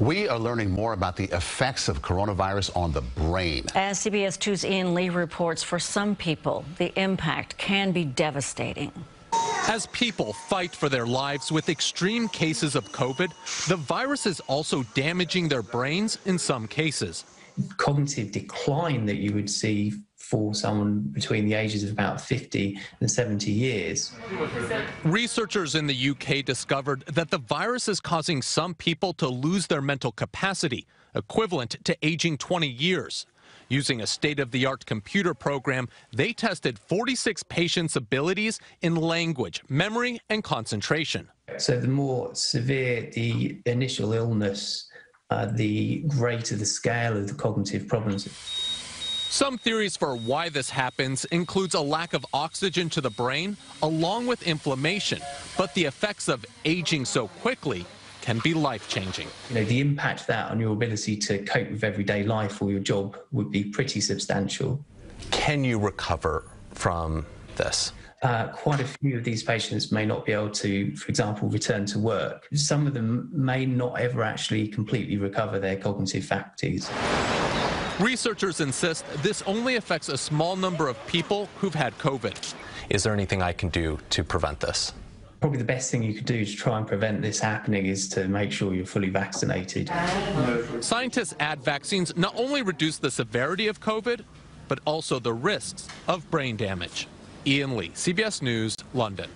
We are learning more about the effects of coronavirus on the brain. As CBS 2's Ian Lee reports, for some people, the impact can be devastating. As people fight for their lives with extreme cases of COVID, the virus is also damaging their brains in some cases. Cognitive decline that you would see for someone between the ages of about 50 and 70 years. Researchers in the UK discovered that the virus is causing some people to lose their mental capacity, equivalent to aging 20 years. Using a state-of-the-art computer program, they tested 46 patients' abilities in language, memory, and concentration. So the more severe the initial illness, uh, the greater the scale of the cognitive problems. Some theories for why this happens includes a lack of oxygen to the brain along with inflammation, but the effects of aging so quickly can be life-changing. You know, the impact that on your ability to cope with everyday life or your job would be pretty substantial. Can you recover from this? Uh, quite a few of these patients may not be able to, for example, return to work. Some of them may not ever actually completely recover their cognitive faculties. Researchers insist this only affects a small number of people who've had COVID. Is there anything I can do to prevent this? Probably the best thing you could do to try and prevent this happening is to make sure you're fully vaccinated. Scientists add vaccines not only reduce the severity of COVID, but also the risks of brain damage. Ian Lee, CBS News, London.